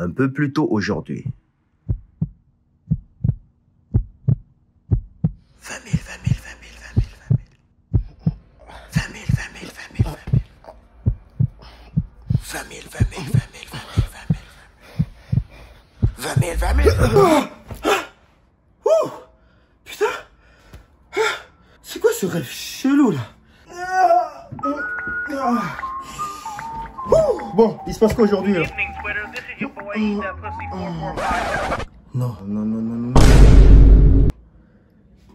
un peu plus tôt aujourd'hui. 20 000, 20 000, 20 000, 20 000, 20 000, 20 000, 20 000, 20 000, 20 000, 20 000, 20 000, Putain C'est quoi ce rêve chelou là Bon, il se passe quoi Eat That Pussy 445. Non, non, non, non, non. non.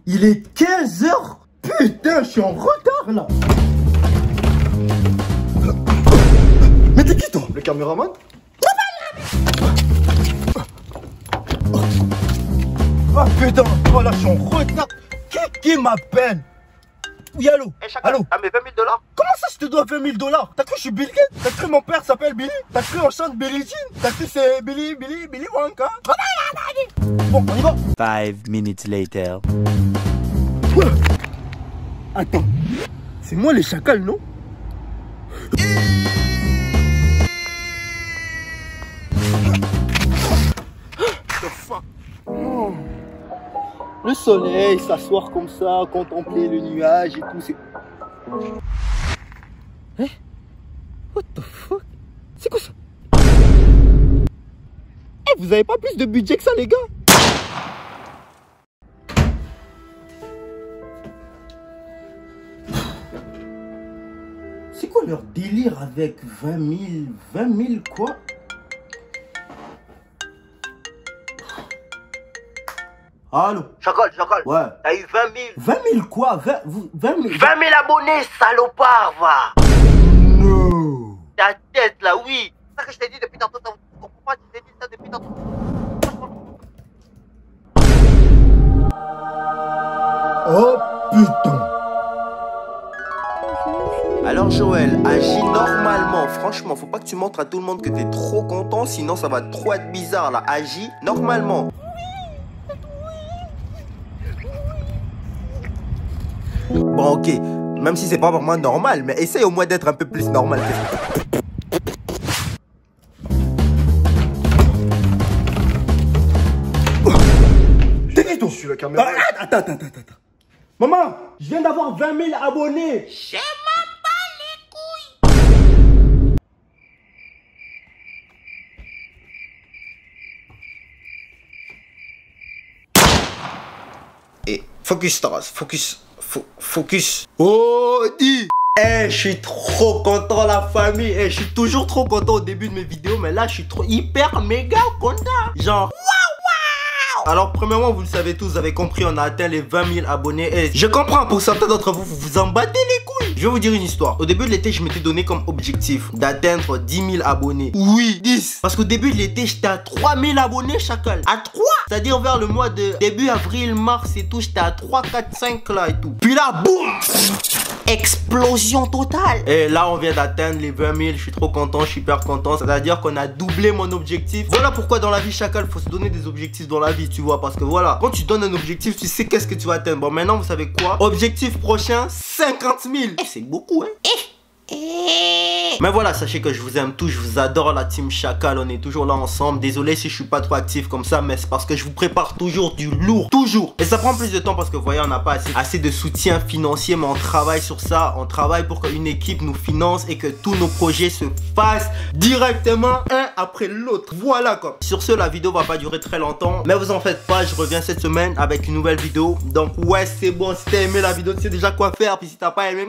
Il est 15h Putain, je suis en retard là Mais t'es qui toi? Le caméraman? Ah putain, oh là je suis en retard Qui, qui m'appelle? Oui allô Allô Ah, mais 20 000 dollars. Comment ça je te dois 20 000 dollars T'as cru que je suis Bill Gates T'as cru que mon père s'appelle Billy T'as cru on chante Billy Jean T'as cru que c'est Billy, Billy, Billy Wonka Bon, on y va. Five minutes later. Attends, c'est moi les chacals, non? Le soleil, s'asseoir comme ça, contempler le nuage et tout, c'est... Hein What the fuck? C'est quoi ça? Eh, vous avez pas plus de budget que ça, les gars? C'est quoi leur délire avec 20 000 20 000 quoi? Allô Chacal, chacal. Ouais. T'as eu 20 000. 20 000 quoi? 20, vous- 20 000 20 000 abonnés, salopard, va. No Ta tête, là, oui. C'est ça que je t'ai dit depuis tantôt. t'as- Tu comprends pas, je t'ai dit ça depuis tantôt. Oh putain Alors Joël, agis normalement. Franchement, faut pas que tu montres à tout le monde que t'es trop content, sinon ça va trop être bizarre là. Agis normalement. Bon ok, même si c'est pas vraiment normal, mais essaye au moins d'être un peu plus normal. T'es qui toi Je suis le caméra. Attends, attends, attends, attends. Maman, je viens d'avoir 20 000 abonnés. Et focus Taras, focus, fo- focus. Oh, dis Eh, je suis trop content la famille. Eh, je suis toujours trop content au début de mes vidéos, mais là, je suis trop hyper méga content. Genre. Alors, premièrement, vous le savez tous, vous avez compris, on a atteint les 20 000 abonnés. Et je comprends, pour certains d'entre vous, vous vous en battez les couilles. Je vais vous dire une histoire. Au début de l'été, je m'étais donné comme objectif d'atteindre 10 000 abonnés. Oui, 10. Parce qu'au début de l'été, j'étais à 3 000 abonnés chacal. À 3 C'est-à-dire vers le mois de début avril, mars et tout, j'étais à 3, 4, 5 là et tout. Puis là, boum! Explosion totale. Et là on vient d'atteindre les 20 000 Je suis trop content, je suis hyper content. C'est à dire qu'on a doublé mon objectif. Voilà pourquoi dans la vie chacal faut se donner des objectifs dans la vie tu vois Parce que voilà Quand tu donnes un objectif tu sais qu'est-ce que tu vas atteindre. Bon maintenant vous savez quoi? Objectif prochain 50 000 Eh c'est beaucoup hein mais voilà, sachez que je vous aime tous, je vous adore la team Chacal, on est toujours là ensemble. Désolé si je suis pas trop actif comme ça, mais c'est parce que je vous prépare toujours du lourd, toujours. Et ça prend plus de temps parce que vous voyez, on n'a pas assez, de soutien financier, mais on travaille sur ça. On travaille pour qu'une équipe nous finance et que tous nos projets se fassent directement un après l'autre. Voilà quoi. Sur ce, la vidéo va pas durer très longtemps, mais vous en faites pas, je reviens cette semaine avec une nouvelle vidéo. Donc ouais, c'est bon, si t'as aimé la vidéo, tu sais déjà quoi faire. Puis si t'as pas aimé,